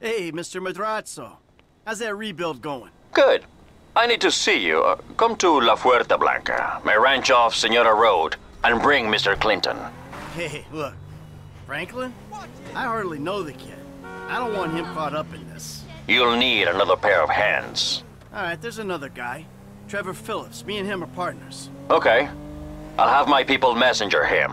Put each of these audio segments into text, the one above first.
Hey, Mr. Madrazo. How's that rebuild going? Good. I need to see you. Uh, come to La Fuente Blanca, my ranch off Senora Road, and bring Mr. Clinton. Hey, look. Franklin? I hardly know the kid. I don't want him caught up in this. You'll need another pair of hands. All right, there's another guy. Trevor Phillips. Me and him are partners. Okay. I'll have my people messenger him.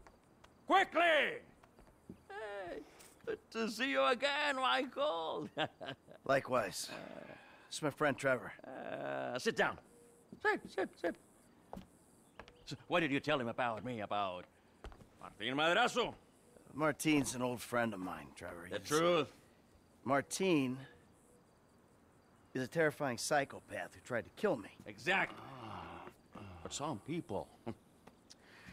Quickly! Hey, good to see you again, Michael. Likewise. It's my friend Trevor. uh, sit down. Sit, sit, sit. So what did you tell him about me, about Martin Madrazo? Martine's an old friend of mine, Trevor. The He's- truth. Martine is a terrifying psychopath who tried to kill me. Exactly. But some people,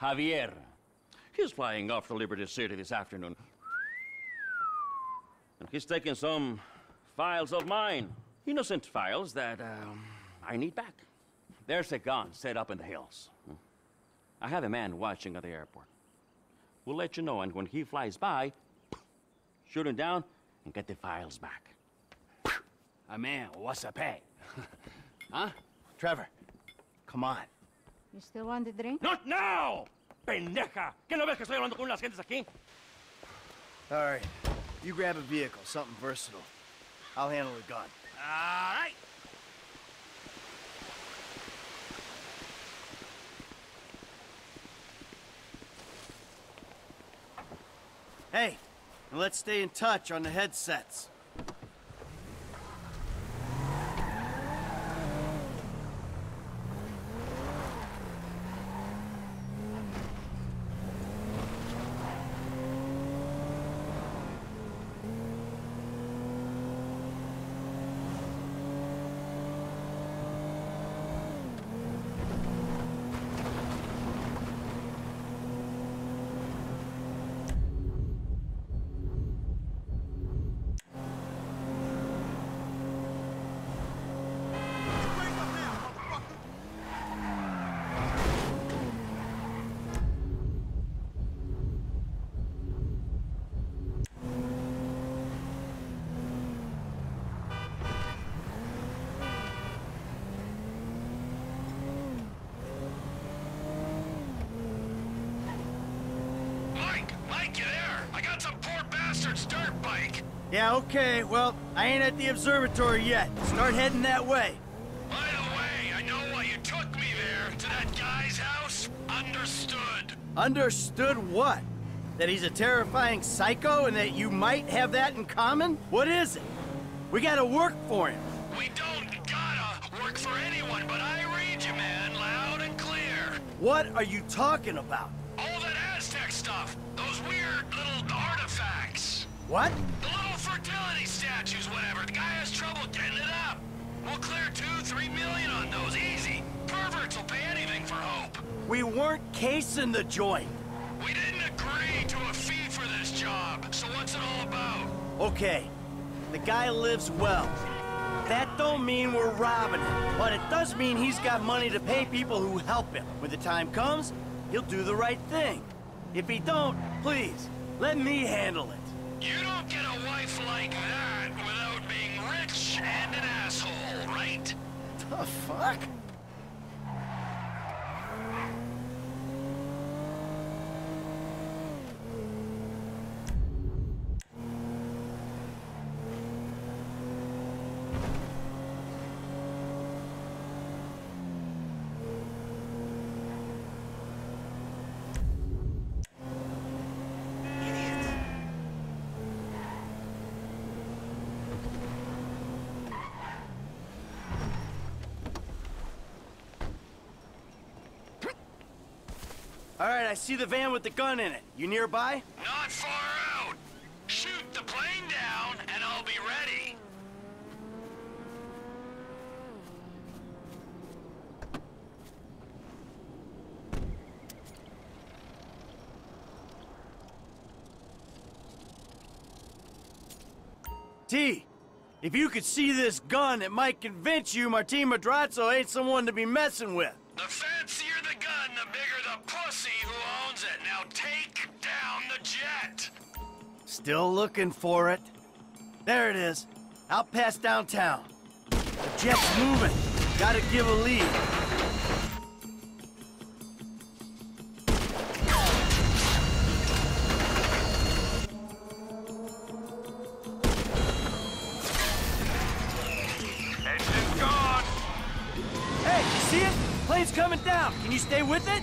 Javier. He's flying off to Liberty City this afternoon. And he's taking some files of mine. Innocent files that um, I need back. There's a gun set up in the hills. I have a man watching at the airport. We'll let you know, and when he flies by, shoot him down and get the files back. A man, what's a pay? huh? Trevor, come on. You still want the drink? Not now! Pendeja! ¿Qué no ves que estoy hablando con las gentes aquí? All right. You grab a vehicle, something versatile. I'll handle the gun. All right. Hey, And let's stay in touch on the headsets. Yeah, okay, well, I ain't at the observatory yet. Start heading that way. By the way, I know why you took me there to that guy's house. Understood. Understood what? That he's a terrifying psycho and that you might have that in common? What is it? We gotta work for him. We don't gotta work for anyone, but I read you, man, loud and clear. What are you talking about? All that Aztec stuff, those weird little artifacts. What? The statues, whatever. The guy has trouble getting it up. We'll clear two, three million on those, easy. Perverts will pay anything for hope. We weren't casing the joint. We didn't agree to a fee for this job, so what's it all about? Okay, the guy lives well. That don't mean we're robbing him, but it does mean he's got money to pay people who help him. When the time comes, he'll do the right thing. If he don't, please, let me handle it. You don't get a wife like that without being rich and an asshole, right? The fuck? I see the van with the gun in it. You nearby? Not far out. Shoot the plane down, and I'll be ready. T, if you could see this gun, it might convince you Martin Madrazo ain't someone to be messing with. The fancier the gun, the bigger the pussy who owns it. Now take down the jet. Still looking for it. There it is. Out past downtown. The jet's moving. Gotta give a lead. Engine's gone. Hey, you see it? Plane's coming down. Can you stay with it?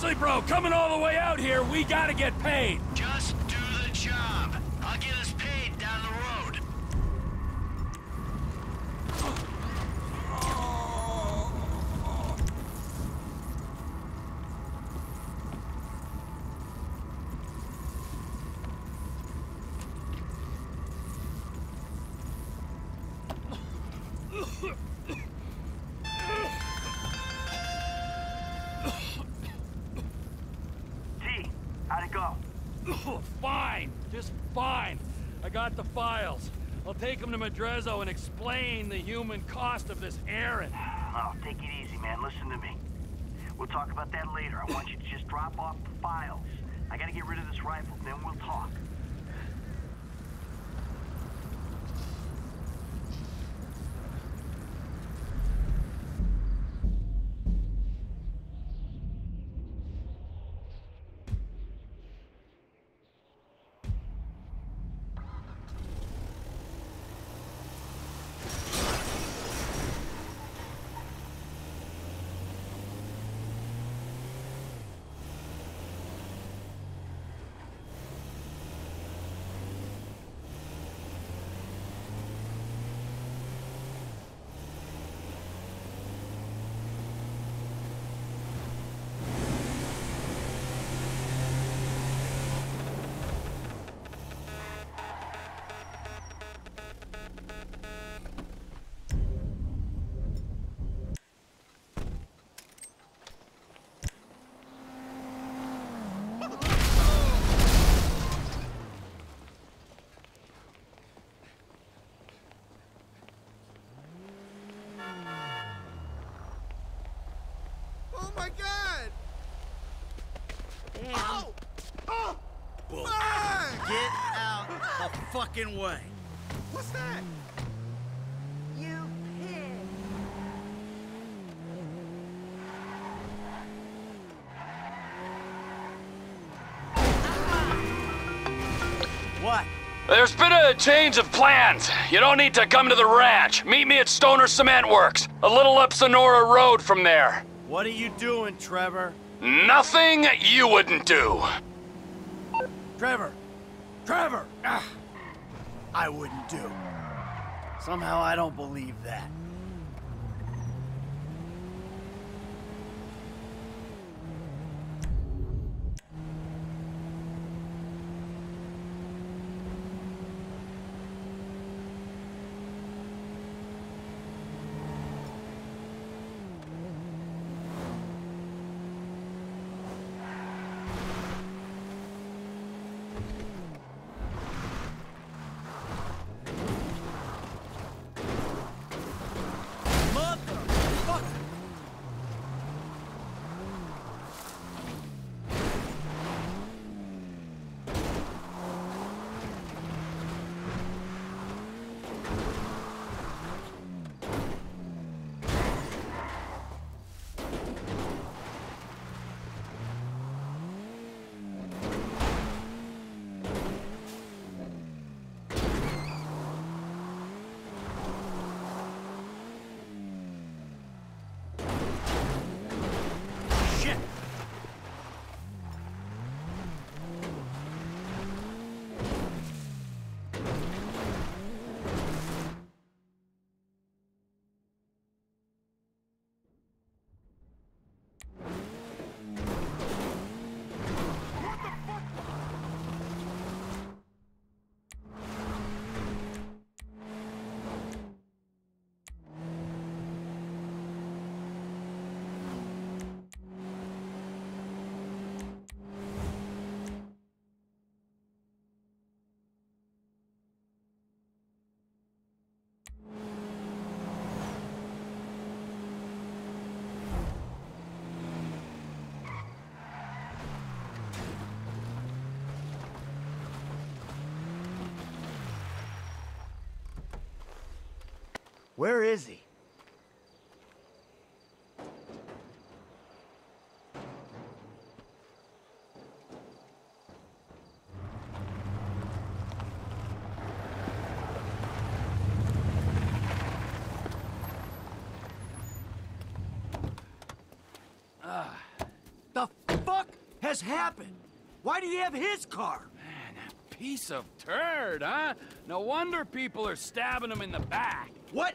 Seriously, bro, coming all the way out here, we gotta get paid. Just do the job. I'll get us paid down the road. fine, just fine. I got the files. I'll take them to Madrazo and explain the human cost of this errand. Oh, take it easy, man. Listen to me. We'll talk about that later. I want you to just drop off the files. I gotta get rid of this rifle, then we'll talk. My god! Damn. Oh! Oh! Bull. Fuck! Get out the fucking way. What's that? You pig. What? There's been a change of plans. You don't need to come to the ranch. Meet me at Stoner Cement Works, a little up Senora Road from there. What are you doing, Trevor? Nothing you wouldn't do. Trevor! Trevor! Ah, I wouldn't do. Somehow I don't believe that. Where is he? Ah, the fuck has happened? Why do he have his car? Man, a piece of turd, huh? No wonder people are stabbing him in the back. What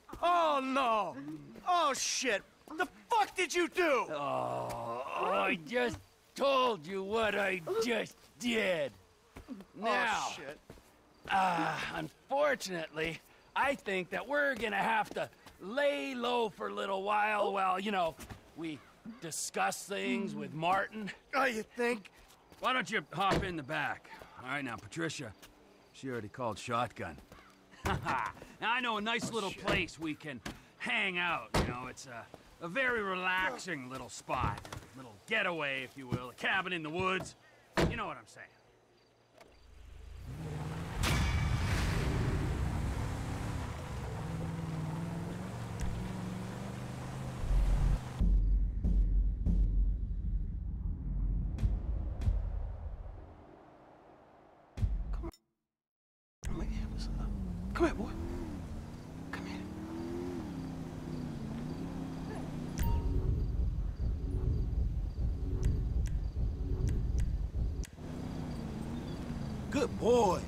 Oh, no. Oh, shit. What the fuck did you do? Oh, I just told you what I just did. Now, Oh, shit. uh, unfortunately, I think that we're gonna have to lay low for a little while while, you know, we discuss things with Martin. Oh, you think? Why don't you hop in the back? All right, now, Patricia. She already called shotgun. Now, I know a nice oh, little place we can hang out, you know. It's a, a very relaxing little spot. little getaway, if you will. A cabin in the woods. You know what I'm saying. Good boy.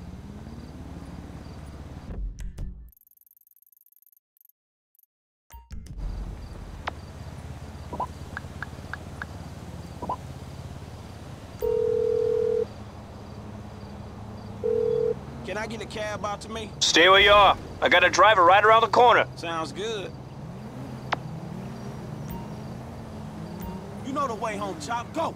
Can I get a cab out to me? Stay where you are. I got a driver right around the corner. Sounds good. You know the way home, Chop. Go!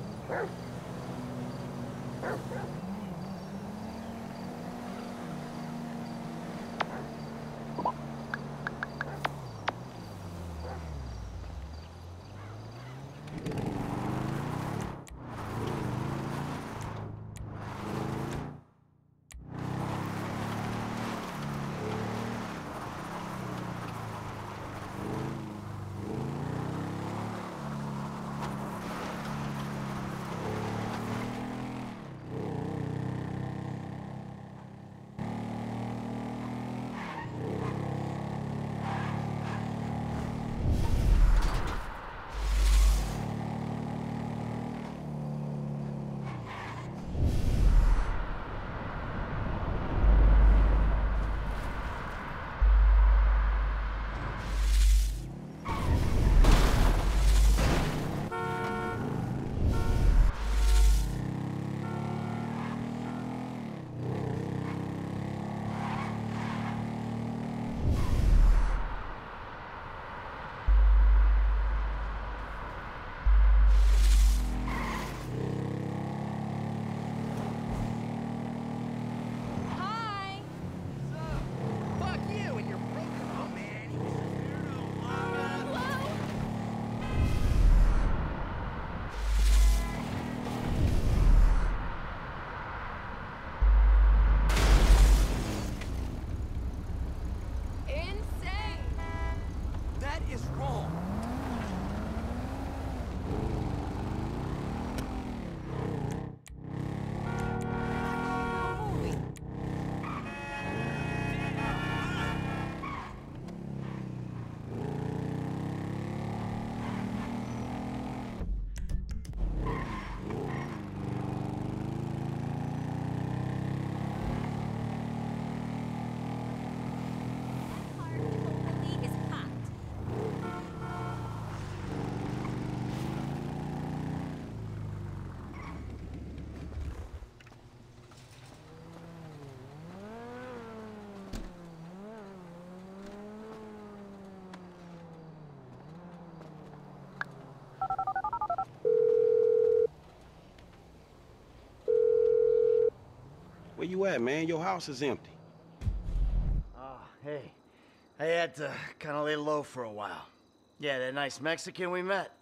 You at, man? Your house is empty. Oh, hey. I had to kind of lay low for a while. Yeah, that nice Mexican we met.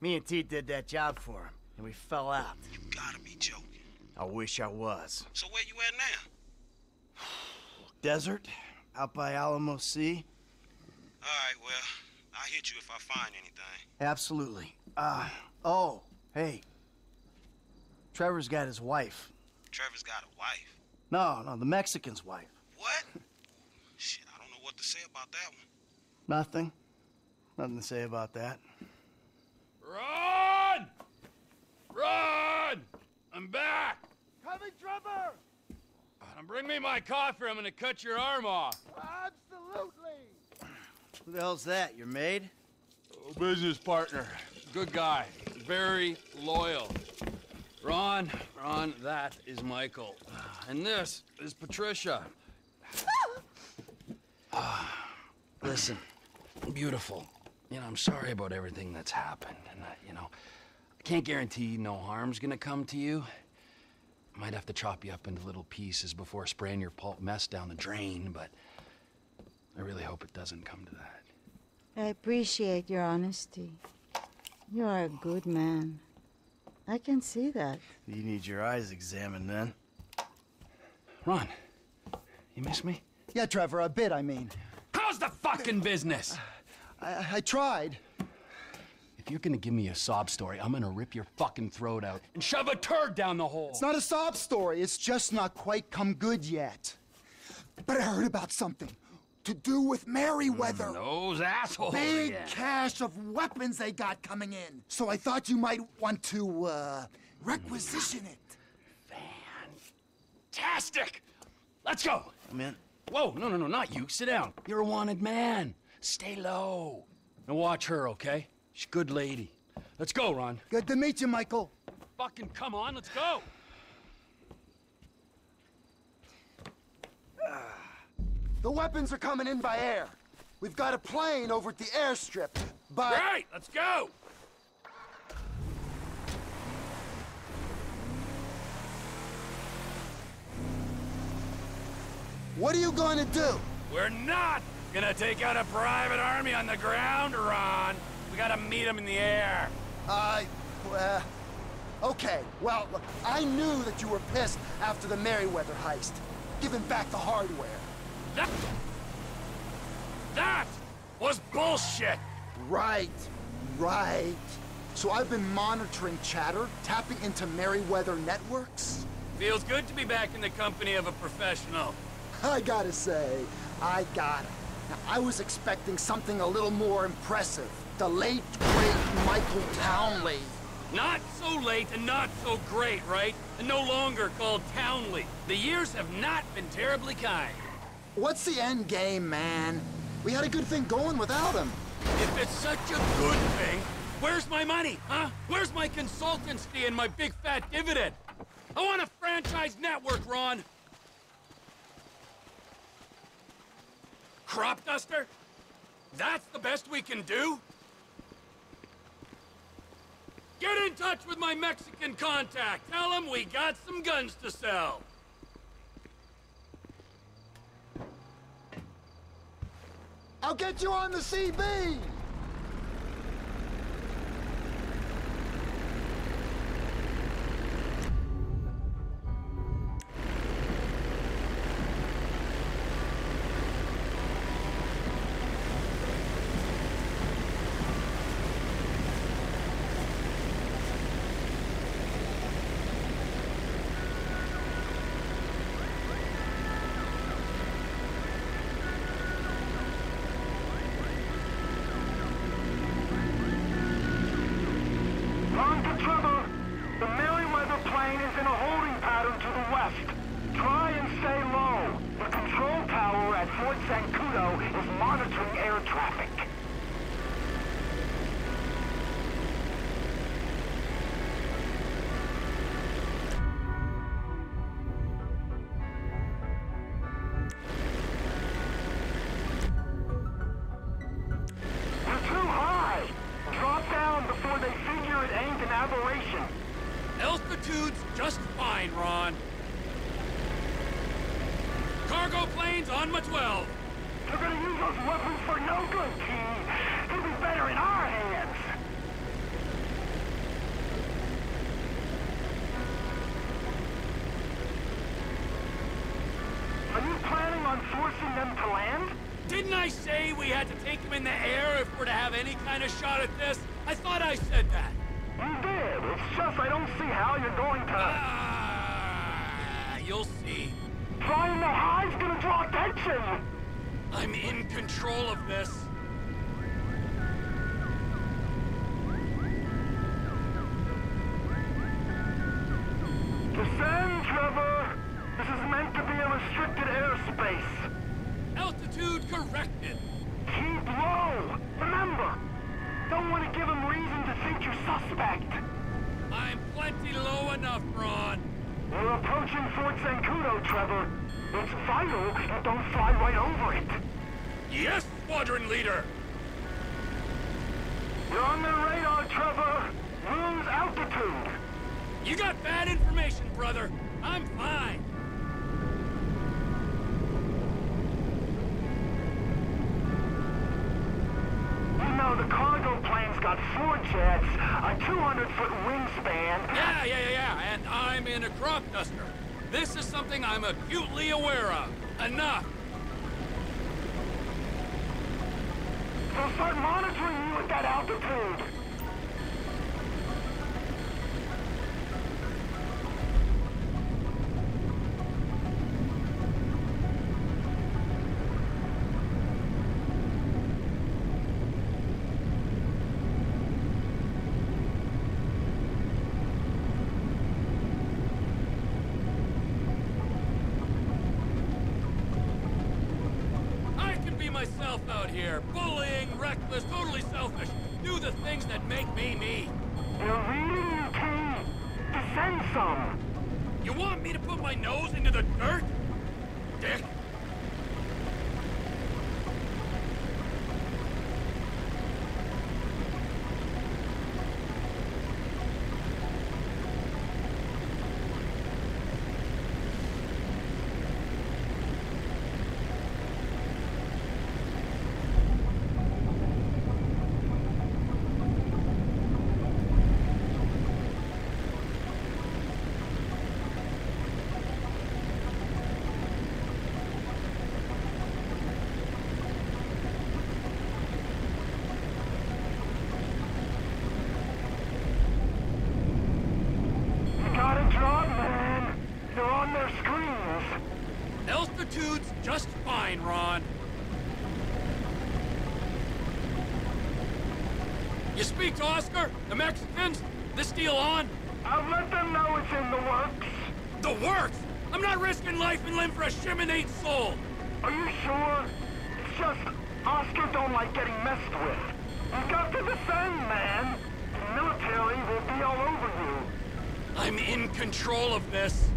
Me and T did that job for him, and we fell out. You gotta be joking. I wish I was. So where you at now? Desert, out by Alamo Sea. All right, well, I'll hit you if I find anything. Absolutely. Uh, oh, hey. Trevor's got his wife. Trevor's got a wife. No, no, the Mexican's wife. What? Shit, I don't know what to say about that one. Nothing. Nothing to say about that. Run! Run! I'm back! Coming, Trevor! Now bring me my coffee, I'm gonna cut your arm off. Absolutely! Who the hell's that? Your maid? Oh, business partner. Good guy. Very loyal. Ron, Ron, that is Michael. And this is Patricia. Ah, listen, beautiful. You know, I'm sorry about everything that's happened. And, you know, I can't guarantee no harm's gonna come to you. I might have to chop you up into little pieces before spraying your pulp mess down the drain, but I really hope it doesn't come to that. I appreciate your honesty. You are a good man. I can see that. You need your eyes examined then. Ron, you miss me? Yeah, Trevor, a bit, I mean. How's the fucking business? I, I tried. If you're gonna give me a sob story, I'm gonna rip your fucking throat out and shove a turd down the hole. It's not a sob story. It's just not quite come good yet. But I heard about something to do with Merryweather. Those assholes Big again. cache of weapons they got coming in. So I thought you might want to, uh, requisition it. Fantastic! Let's go! I'm in. Whoa, no, no, no, not you. Sit down. You're a wanted man. Stay low. Now watch her, okay? She's a good lady. Let's go, Ron. Good to meet you, Michael. Fucking come on, let's go! The weapons are coming in by air. We've got a plane over at the airstrip, but... Right, let's go! What are you going to do? We're not gonna take out a private army on the ground, Ron. We gotta meet them in the air. I... Uh, okay, well, look, I knew that you were pissed after the Merryweather heist. Giving back the hardware. That... That was bullshit! Right, right. So I've been monitoring chatter, tapping into Merryweather networks. Feels good to be back in the company of a professional. I gotta say, I got it. Now, I was expecting something a little more impressive. The late, great Michael Townley. Not so late and not so great, right? And no longer called Townley. The years have not been terribly kind. What's the end game, man? We had a good thing going without him. If it's such a good thing, where's my money, huh? Where's my consultancy and my big fat dividend? I want a franchise network, Ron. Crop duster? That's the best we can do? Get in touch with my Mexican contact. Tell him we got some guns to sell. I'll get you on the CB! Yes, squadron leader. You're on their radar, Trevor. Lose altitude. You got bad information, brother. I'm fine. You know, the cargo plane's got four jets, a 200-foot wingspan. Yeah, yeah, yeah, yeah. And I'm in a crop duster. This is something I'm acutely aware of. Enough. They'll start monitoring you at that altitude. Reckless, totally selfish. Do the things that make me me. You're reading your key. Descend some. You want me to put my nose into the dirt? Dick. You gotta drop, man. You're on their screens. Altitude's just fine, Ron. You speak to Oscar? The Mexicans? This deal on? I'll let them know it's in the works. The works? I'm not risking life and limb for a shimonate soul. Are you sure? It's just Oscar don't like getting messed with. You got to descend, man. The military will be all over you. I'm in control of this.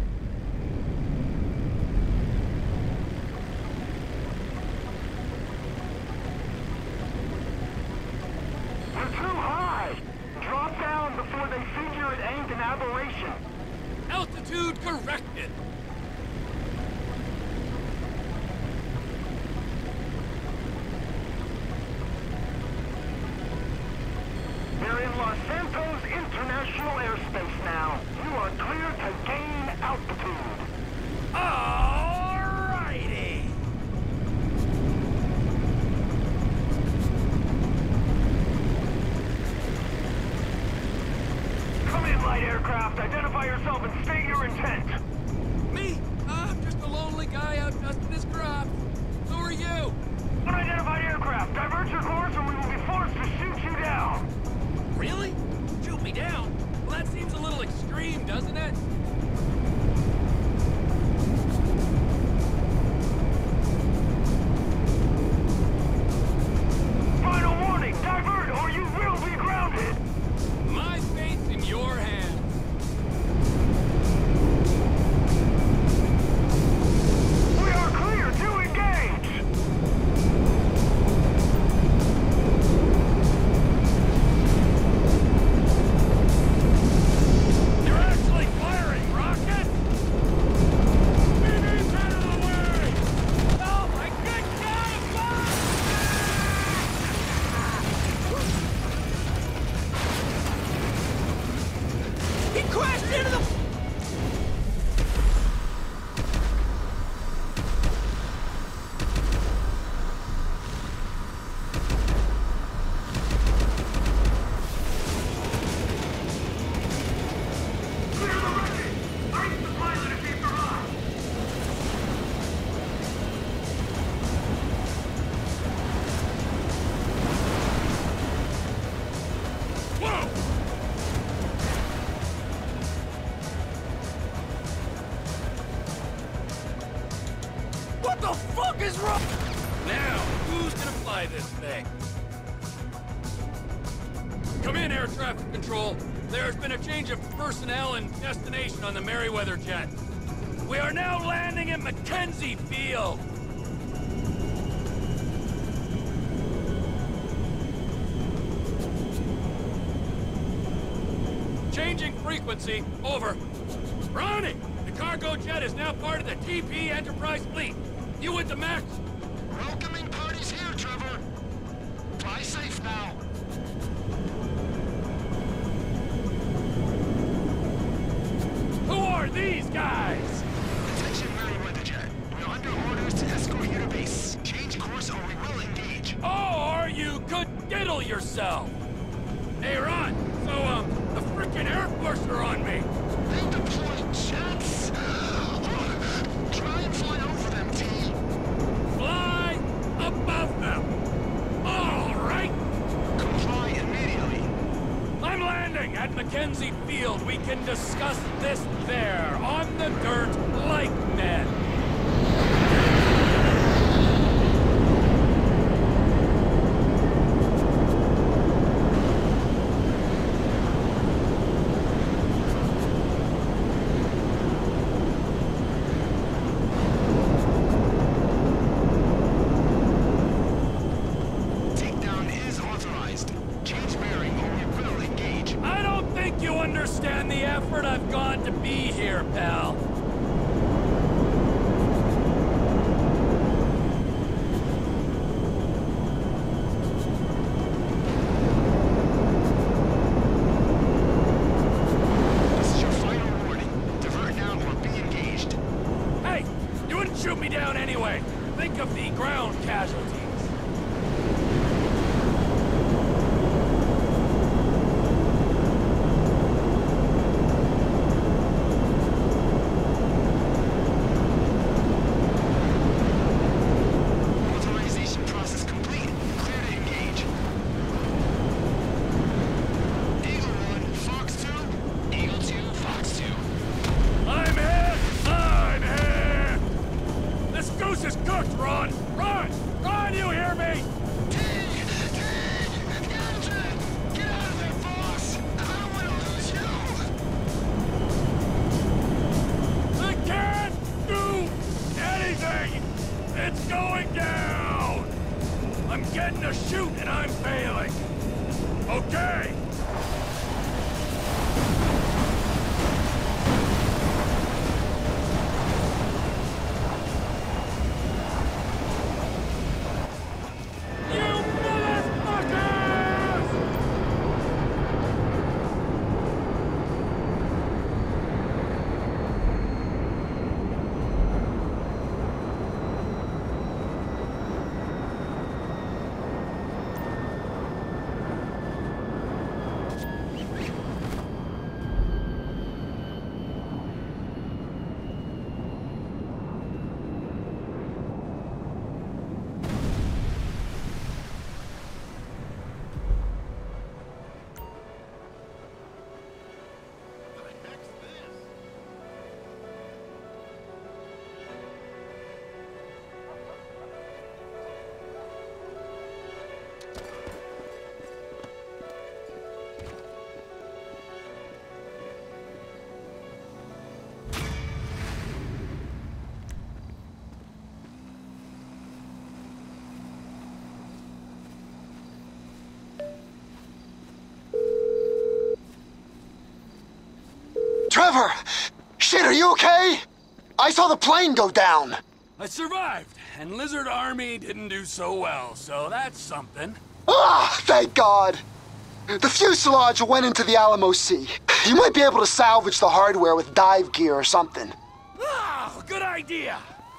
Frequency. Over. Ronnie! The cargo jet is now part of the TP Enterprise fleet. You with the Max? Welcoming party's here, Trevor. Fly safe now. Who are these guys? Attention, Merryweather Jet. We're under orders to escort you to base. Change course or we will engage. Oh, or you could diddle yourself. Hey, Ron. So, um, frickin' Air Force are on me. They deployed jets. Try and fly over them, T. Fly above them. All right. Comply immediately. I'm landing at McKenzie Field. We can discuss this there, on the dirt, like Shit, are you okay? I saw the plane go down. I survived, and Lizard Army didn't do so well, so that's something. Ah, thank God. The fuselage went into the Alamo Sea. You might be able to salvage the hardware with dive gear or something. Ah, good idea.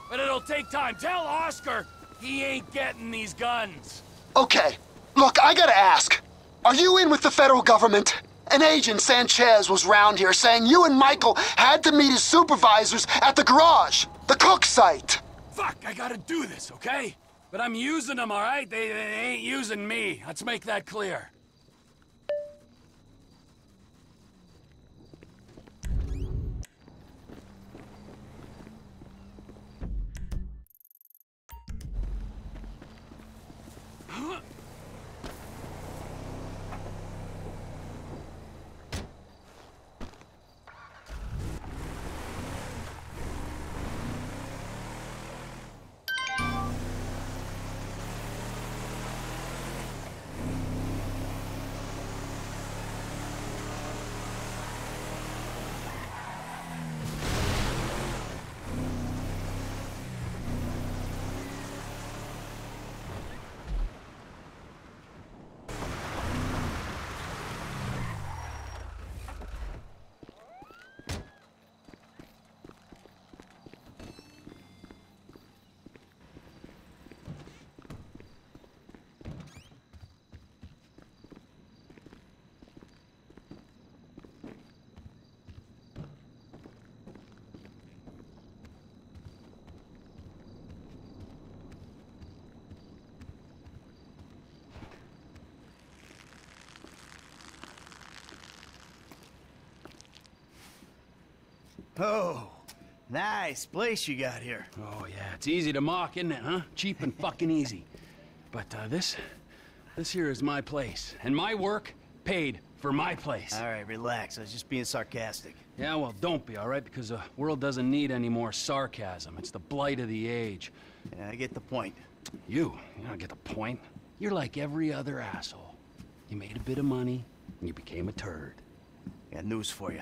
But it'll take time. Tell Oscar he ain't getting these guns. Okay, look, I gotta ask. Are you in with the federal government? An agent, Sanchez, was round here saying you and Michael had to meet his supervisors at the garage, the cook site. Fuck, I gotta do this, okay? But I'm using them, all right? They, they ain't using me. Let's make that clear. Oh, nice place you got here. Oh, yeah, it's easy to mock, isn't it, huh? Cheap and fucking easy. But uh, this, this here is my place. And my work paid for my place. All right, relax. I was just being sarcastic. Yeah, well, don't be, all right? Because the world doesn't need any more sarcasm. It's the blight of the age. Yeah, I get the point. You, you don't get the point. You're like every other asshole. You made a bit of money, and you became a turd. Got news for you.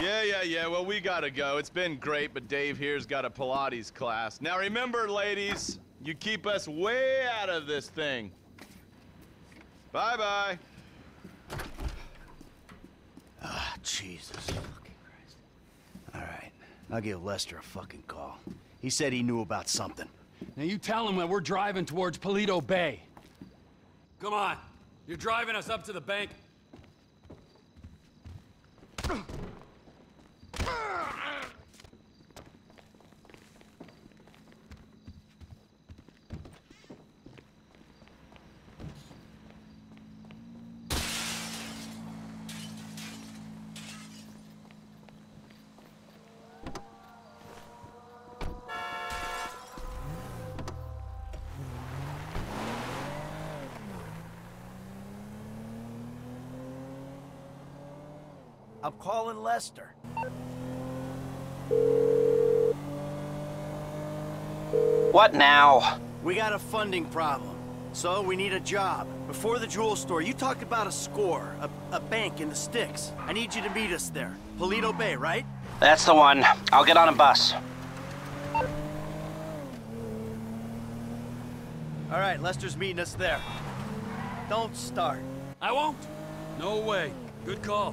Yeah, yeah, yeah. Well, we gotta go. It's been great, but Dave here's got a Pilates class. Now remember, ladies, you keep us way out of this thing. Bye-bye. Ah, Jesus fucking Christ. All right, I'll give Lester a fucking call. He said he knew about something. Now you tell him that we're driving towards Paleto Bay. Come on. You're driving us up to the bank. I'm calling Lester. What now? We got a funding problem. So we need a job. Before the jewel store, you talked about a score, a, a bank in the sticks. I need you to meet us there. Paleto Bay, right? That's the one. I'll get on a bus. All right, Lester's meeting us there. Don't start. I won't. No way. Good call.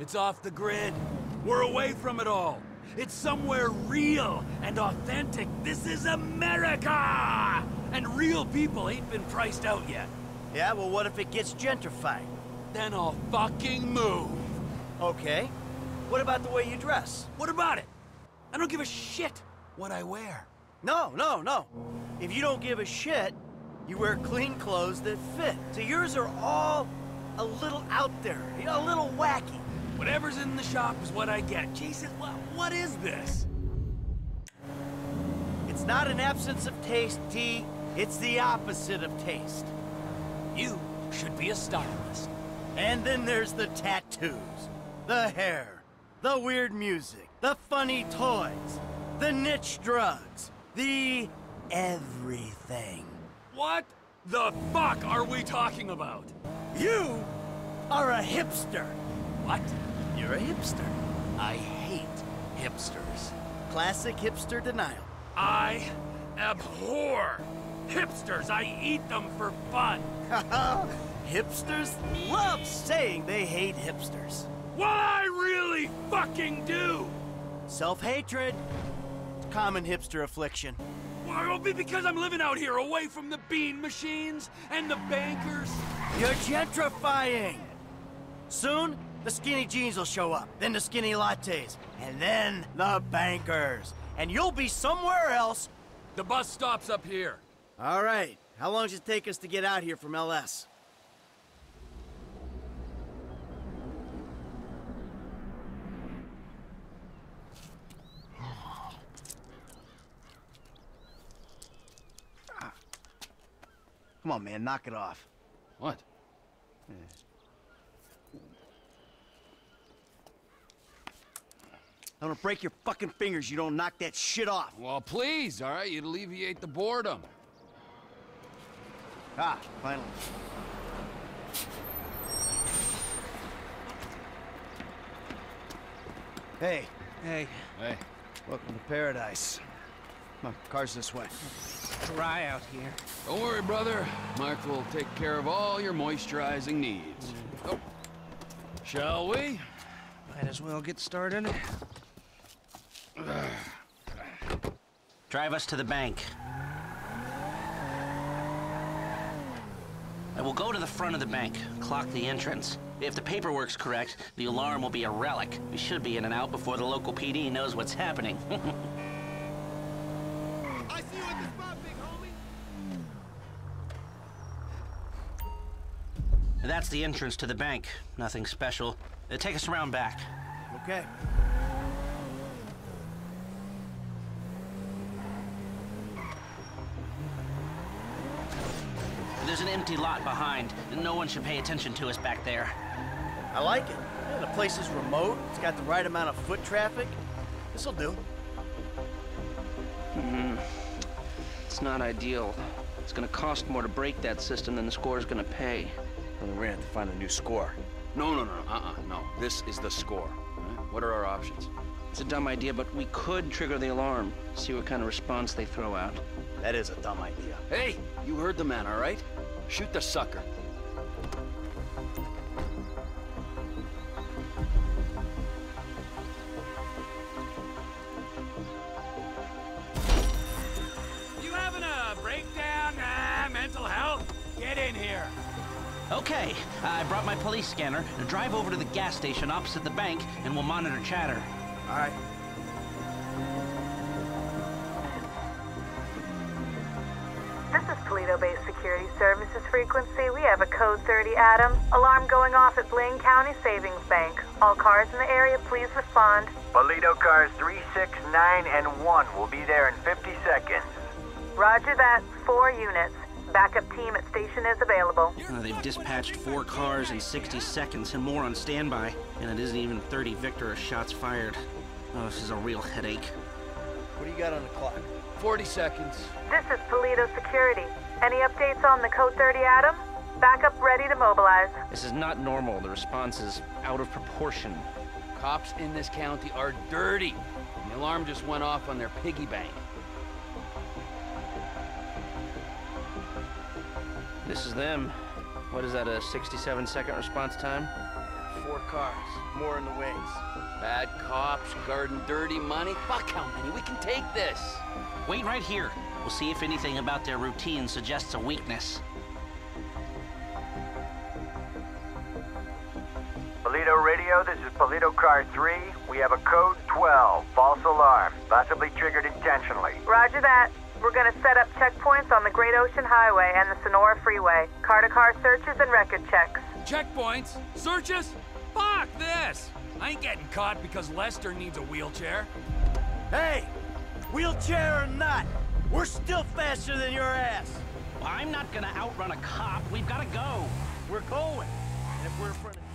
It's off the grid. We're away from it all. It's somewhere real and authentic. This is America! And real people ain't been priced out yet. Yeah, well what if it gets gentrified? Then I'll fucking move. Okay. What about the way you dress? What about it? I don't give a shit what I wear. No, no, no. If you don't give a shit, you wear clean clothes that fit. So yours are all a little out there, a little wacky. Whatever's in the shop is what I get. Jesus, what, what is this? It's not an absence of taste, T. It's the opposite of taste. You should be a stylist. And then there's the tattoos, the hair, the weird music, the funny toys, the niche drugs, the everything. What the fuck are we talking about? You are a hipster. What? You're a hipster. I hate hipsters. Classic hipster denial. I abhor hipsters. I eat them for fun. hipsters love saying they hate hipsters. Well, I really fucking do. Self-hatred. Common hipster affliction. Well, it'll be because I'm living out here away from the bean machines and the bankers. You're gentrifying. Soon, the skinny jeans will show up, then the skinny lattes, and then the bankers. And you'll be somewhere else. The bus stops up here. All right. How long does it take us to get out here from LS? Come on, man, knock it off. What? Yeah. I'm gonna break your fucking fingers you don't knock that shit off. Well, please, all right? You'd alleviate the boredom. Ah, finally. Hey. Hey. Hey. Welcome to paradise. My car's this way. Dry out here. Don't worry, brother. Mark will take care of all your moisturizing needs. Oh. Shall we? Might as well get started. Drive us to the bank. I will go to the front of the bank, clock the entrance. If the paperwork's correct, the alarm will be a relic. We should be in and out before the local PD knows what's happening. I see you at the spot, big homie. That's the entrance to the bank. Nothing special. Uh, take us around back. Okay. There's an empty lot behind. And no one should pay attention to us back there. I like it. Yeah, the place is remote. It's got the right amount of foot traffic. This'll do. Hmm. It's not ideal. It's gonna cost more to break that system than the score's gonna pay. Well, we're gonna have to find a new score. No, no, no, uh-uh, no. This is the score. Right? What are our options? It's a dumb idea, but we could trigger the alarm. See what kind of response they throw out. That is a dumb idea. Hey, you heard the man, all right? Shoot the sucker. You having a breakdown? Ah, mental health? Get in here. Okay, I brought my police scanner. Drive over to the gas station opposite the bank, and we'll monitor chatter. All right. Code 30 Adam. Alarm going off at Blaine County Savings Bank. All cars in the area, please respond. Toledo cars 3, 6, 9, and 1 will be there in 50 seconds. Roger that. Four units. Backup team at station is available. Uh, they've dispatched four cars in 60 seconds and more on standby, and it isn't even 30 Victor shots fired. Oh, this is a real headache. What do you got on the clock? 40 seconds. This is Paleto Security. Any updates on the code 30 Adam? Backup ready to mobilize. This is not normal. The response is out of proportion. Cops in this county are dirty. The alarm just went off on their piggy bank. This is them. What is that, a 67 second response time? Four cars. More in the wings. Bad cops, guarding dirty money. Fuck how many? We can take this. Wait right here. We'll see if anything about their routine suggests a weakness. Radio, this is Paleto car 3. We have a code 12, false alarm, possibly triggered intentionally. Roger that. We're gonna set up checkpoints on the Great Ocean Highway and the Senora Freeway. Car-to-car searches and record checks. Checkpoints? Searches? Fuck this! I ain't getting caught because Lester needs a wheelchair. Hey, wheelchair or not, we're still faster than your ass. I'm not gonna outrun a cop. We've gotta go. We're going. And if we're in front of...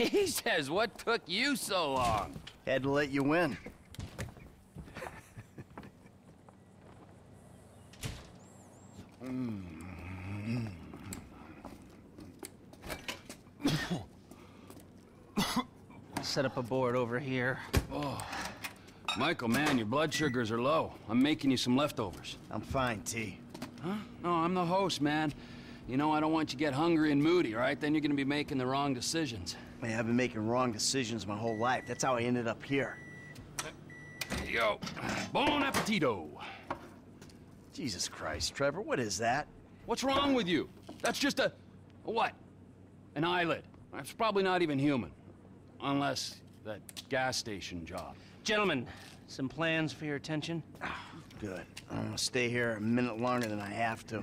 Jesus, what took you so long? Had to let you win. Set up a board over here. Oh. Michael, man, your blood sugars are low. I'm making you some leftovers. I'm fine, T. Huh? No, I'm the host, man. You know, I don't want you to get hungry and moody, all right? Then you're gonna be making the wrong decisions. Man, I've been making wrong decisions my whole life. That's how I ended up here. There you go. Bon appetito. Jesus Christ, Trevor, what is that? What's wrong with you? That's just a... a what? An eyelid. That's probably not even human. Unless that gas station job. Gentlemen, some plans for your attention? Good. I'm gonna stay here a minute longer than I have to.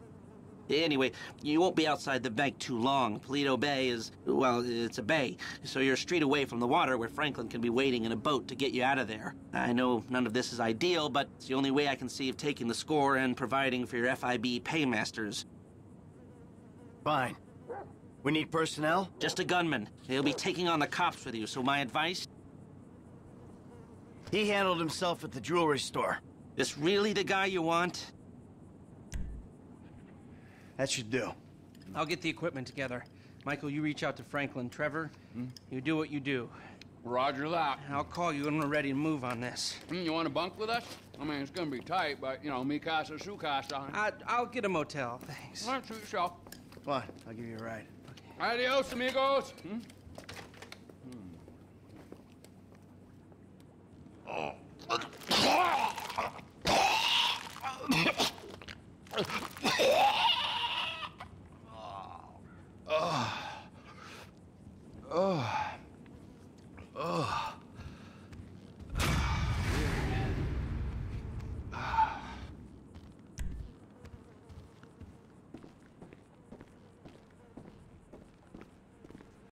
Anyway, you won't be outside the bank too long. Paleto Bay is, well, it's a bay, so you're a street away from the water where Franklin can be waiting in a boat to get you out of there. I know none of this is ideal, but it's the only way I can see of taking the score and providing for your FIB paymasters. Fine. We need personnel? Just a gunman. He'll be taking on the cops with you, so my advice? He handled himself at the jewelry store. This really the guy you want? That should do. I'll get the equipment together. Michael, you reach out to Franklin. Trevor, you do what you do. Roger that. I'll call you when we're ready to move on this. Mm, You want to bunk with us? I mean, it's gonna be tight, but, you know, me casa, su casa. I, I'll get a motel, thanks. All right, suit yourself. Fine, I'll give you a ride. Adios, amigos. Hmm? Oh. Oh. Oh.